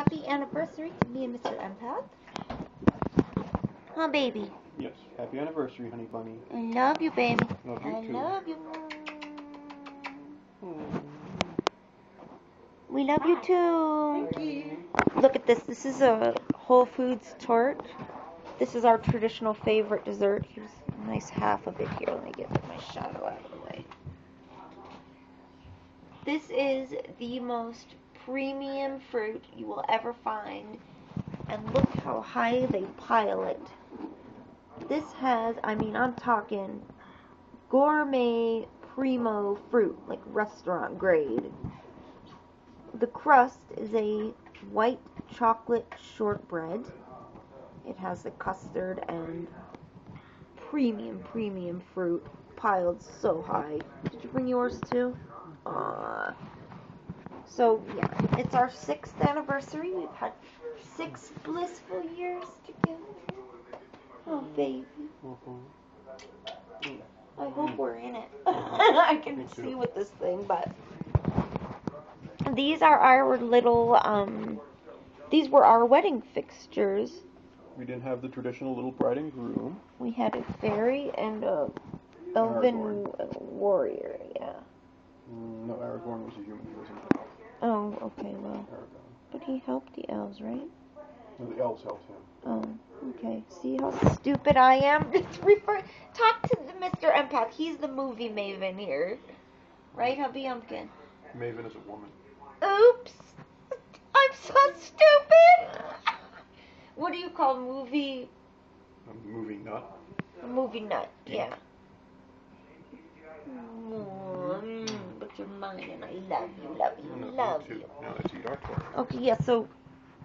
happy anniversary to me and Mr. Empath. Oh, baby. Yes. Happy anniversary, honey bunny. I love you, baby. Love you I too. love you. Mm. We love you too. Thank you. Look at this. This is a Whole Foods tart. This is our traditional favorite dessert. Here's a nice half of it here. Let me get my shadow out of the way. This is the most premium fruit you will ever find. And look how high they pile it. This has, I mean, I'm talking gourmet primo fruit, like restaurant grade. The crust is a white chocolate shortbread. It has the custard and premium, premium fruit piled so high. Did you bring yours too? Aw. So, yeah, it's our sixth anniversary. We've had six blissful years together. Oh, baby. Mhm. I hope we're in it. I can see with this thing, but these are our little um these were our wedding fixtures. We didn't have the traditional little bride and groom. We had a fairy and a elven Aragorn. warrior, yeah. Mm, no, Aragorn was a human. He wasn't. Oh, okay, well, but he helped the elves, right? No, the elves helped him. Oh, okay. See how stupid I am? Just refer talk to the Mr. Empath. He's the movie maven here. Right, hubby Umpkin? Maven is a woman. Oops. I'm so stupid. What do you call movie A movie nut. a movie nut? Yeah. Mm, but and I love you, love you, No, me love you. Now let's eat our tart. Okay, yeah, so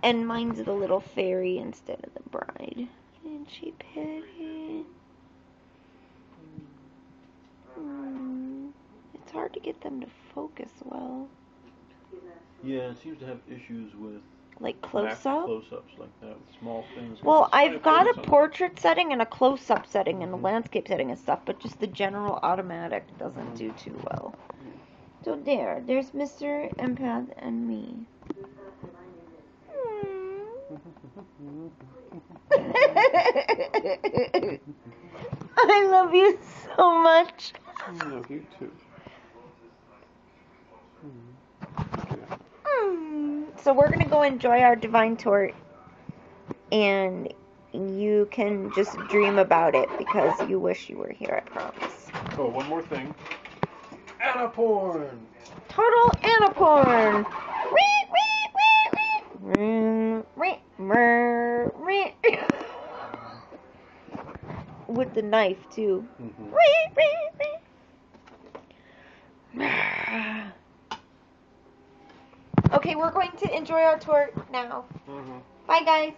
and mine's the little fairy instead of the bride. And she petted. Mm, it's hard to get them to focus well. Yeah, it seems to have issues with Like close up. close-ups like that, with small things. Well, It's trying to I've got a focus on- portrait setting and a close up setting and a Mhm. landscape setting and stuff, but just the general automatic doesn't do too well. So there, there's Mr. Empath and me. I love you so much. I Love you too. Mm. Mm. So we're gonna go enjoy our divine torte, and you can just dream about it because you wish you were here. I promise. Oh, one more thing. Ana porn. Total anaporn. Wee, wee, wee, wee. Wee, wee. With the knife too. Mm-hmm. Wee, wee, wee. Okay, we're going to enjoy our tour now. Mm-hmm. Bye, guys.